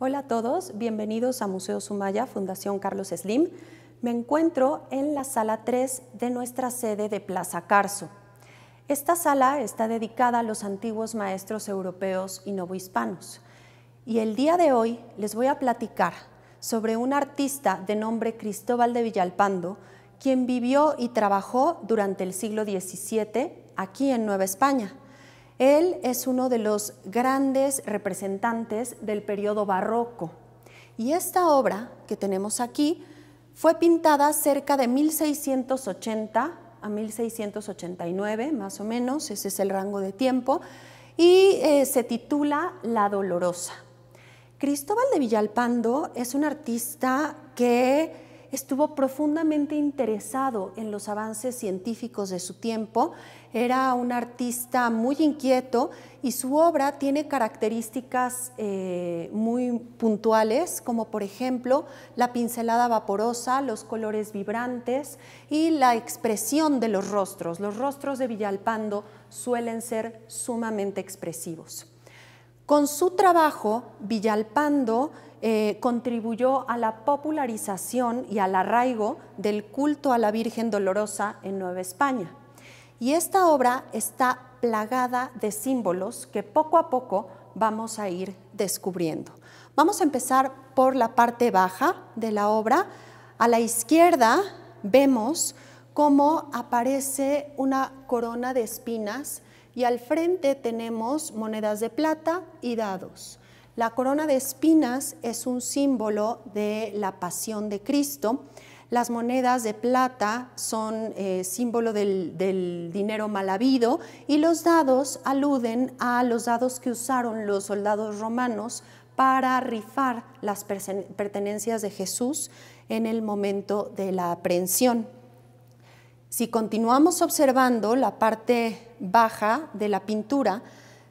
Hola a todos, bienvenidos a Museo Sumaya, Fundación Carlos Slim. Me encuentro en la sala 3 de nuestra sede de Plaza Carso. Esta sala está dedicada a los antiguos maestros europeos y novohispanos. Y el día de hoy les voy a platicar sobre un artista de nombre Cristóbal de Villalpando, quien vivió y trabajó durante el siglo XVII aquí en Nueva España. Él es uno de los grandes representantes del periodo barroco. Y esta obra que tenemos aquí fue pintada cerca de 1680 a 1689, más o menos, ese es el rango de tiempo, y eh, se titula La Dolorosa. Cristóbal de Villalpando es un artista que estuvo profundamente interesado en los avances científicos de su tiempo, era un artista muy inquieto y su obra tiene características eh, muy puntuales, como por ejemplo la pincelada vaporosa, los colores vibrantes y la expresión de los rostros. Los rostros de Villalpando suelen ser sumamente expresivos. Con su trabajo, Villalpando eh, contribuyó a la popularización y al arraigo del culto a la Virgen Dolorosa en Nueva España. Y esta obra está plagada de símbolos que poco a poco vamos a ir descubriendo. Vamos a empezar por la parte baja de la obra. A la izquierda vemos cómo aparece una corona de espinas y al frente tenemos monedas de plata y dados. La corona de espinas es un símbolo de la pasión de Cristo. Las monedas de plata son eh, símbolo del, del, dinero mal habido y los dados aluden a los dados que usaron los soldados romanos para rifar las pertenencias de Jesús en el momento de la aprehensión. Si continuamos observando la parte baja de la pintura,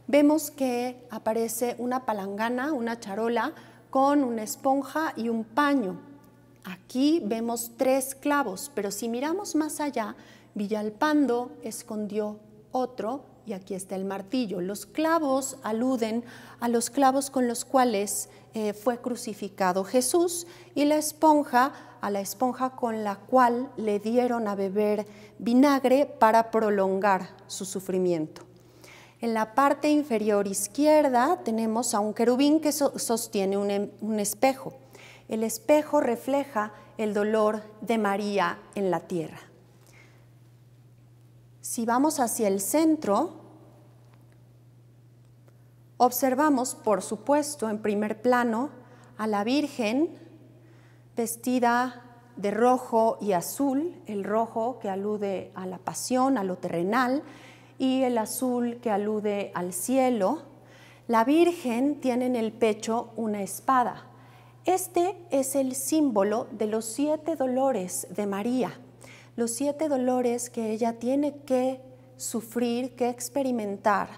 vemos que aparece una palangana, una charola, con una esponja y un paño. Aquí vemos tres clavos, pero si miramos más allá, Villalpando escondió otro y aquí está el martillo. Los clavos aluden a los clavos con los cuales eh, fue crucificado Jesús y la esponja a la esponja con la cual le dieron a beber vinagre para prolongar su sufrimiento. En la parte inferior izquierda tenemos a un querubín que sostiene un, un espejo. El espejo refleja el dolor de María en la tierra. Si vamos hacia el centro, observamos, por supuesto, en primer plano a la Virgen vestida de rojo y azul, el rojo que alude a la pasión, a lo terrenal, y el azul que alude al cielo. La Virgen tiene en el pecho una espada. Este es el símbolo de los siete dolores de María, los siete dolores que ella tiene que sufrir, que experimentar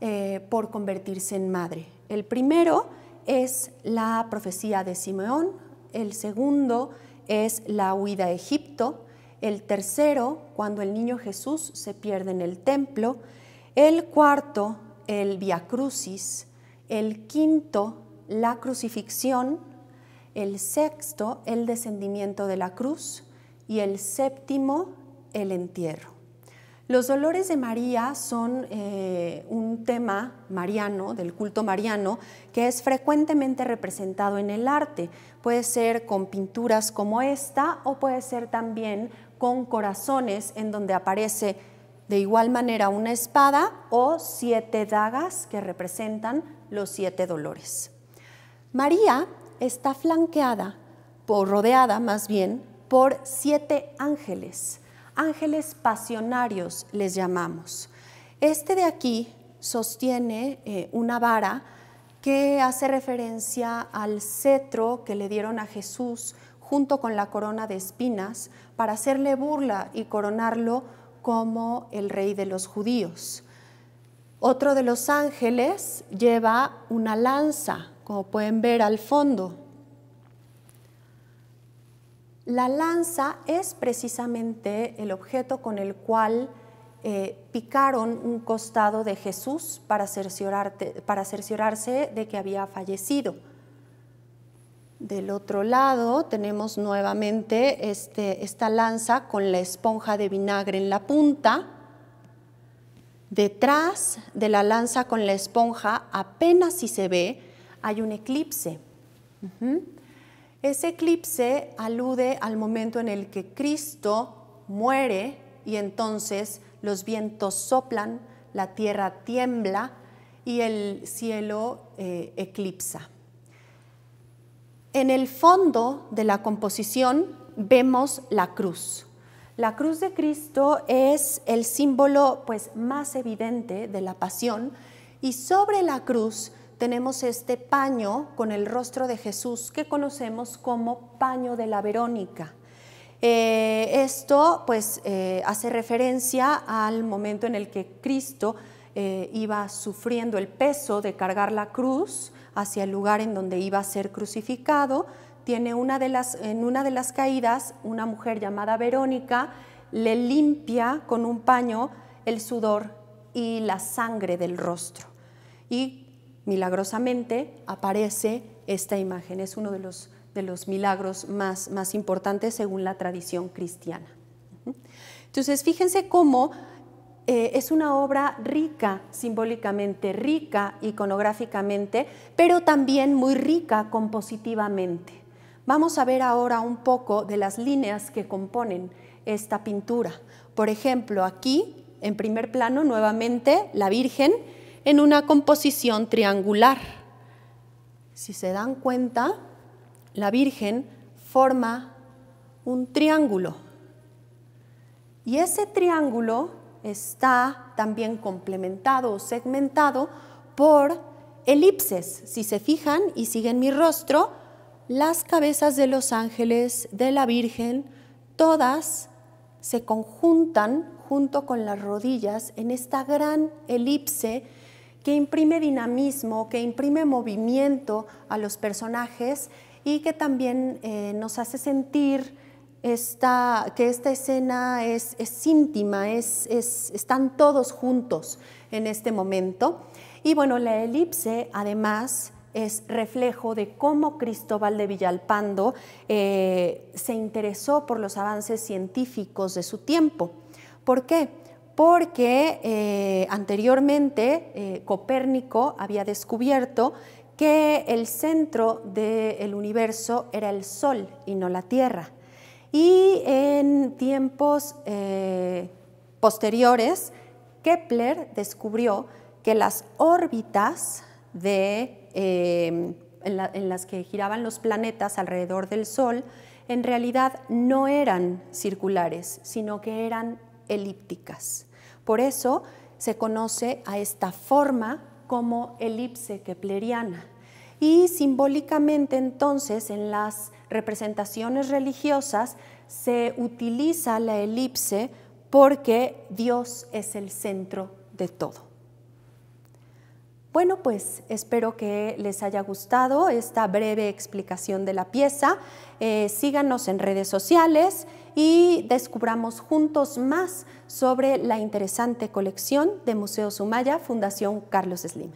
eh, por convertirse en madre. El primero es la profecía de Simeón, el segundo es la huida a Egipto, el tercero, cuando el niño Jesús se pierde en el templo, el cuarto, el Via Crucis, el quinto, la crucifixión, el sexto, el descendimiento de la cruz. Y el séptimo, el entierro. Los dolores de María son eh, un tema mariano, del culto mariano, que es frecuentemente representado en el arte. Puede ser con pinturas como esta o puede ser también con corazones en donde aparece de igual manera una espada o siete dagas que representan los siete dolores. María está flanqueada, por, rodeada más bien, por siete ángeles ángeles pasionarios les llamamos. Este de aquí sostiene eh, una vara que hace referencia al cetro que le dieron a Jesús junto con la corona de espinas para hacerle burla y coronarlo como el rey de los judíos. Otro de los ángeles lleva una lanza, como pueden ver al fondo. La lanza es precisamente el objeto con el cual eh, picaron un costado de Jesús para, cerciorarse de que había fallecido. Del otro lado tenemos nuevamente este, esta lanza con la esponja de vinagre en la punta. Detrás de la lanza con la esponja, apenas si se ve, hay un eclipse. Ese eclipse alude al momento en el que Cristo muere y entonces los vientos soplan, la tierra tiembla y el cielo eh, eclipsa. En el fondo de la composición vemos la cruz. La cruz de Cristo es el símbolo pues, más evidente de la pasión y sobre la cruz tenemos este paño con el rostro de Jesús que conocemos como paño de la Verónica. Eh, esto pues eh, hace referencia al momento en el que Cristo eh, iba sufriendo el peso de cargar la cruz hacia el lugar en donde iba a ser crucificado. Tiene una de las, en una de las caídas, una mujer llamada Verónica le limpia con un paño el sudor y la sangre del rostro. Y milagrosamente aparece esta imagen. Es uno de los, de los milagros más, más importantes según la tradición cristiana. Entonces, fíjense cómo eh, es una obra rica simbólicamente, rica iconográficamente, pero también muy rica compositivamente. Vamos a ver ahora un poco de las líneas que componen esta pintura. Por ejemplo, aquí, en primer plano, nuevamente, la Virgen en una composición triangular. Si se dan cuenta, la Virgen forma un triángulo. Y ese triángulo está también complementado o segmentado por elipses. Si se fijan y siguen mi rostro, las cabezas de los ángeles, de la Virgen, todas se conjuntan junto con las rodillas en esta gran elipse que imprime dinamismo, que imprime movimiento a los personajes y que también eh, nos hace sentir esta, que esta escena es, íntima, es, están todos juntos en este momento. Y bueno, la elipse además es reflejo de cómo Cristóbal de Villalpando eh, se interesó por los avances científicos de su tiempo. ¿Por qué? Porque eh, anteriormente eh, Copérnico había descubierto que el centro del universo era el Sol y no la Tierra. Y en tiempos eh, posteriores, Kepler descubrió que las órbitas en las que giraban los planetas alrededor del Sol en realidad no eran circulares, sino que eran elípticas. Por eso se conoce a esta forma como elipse kepleriana. Y simbólicamente entonces en las representaciones religiosas se utiliza la elipse porque Dios es el centro de todo. Bueno, pues espero que les haya gustado esta breve explicación de la pieza. Eh, síganos en redes sociales y descubramos juntos más sobre la interesante colección de Museo Sumaya Fundación Carlos Slim.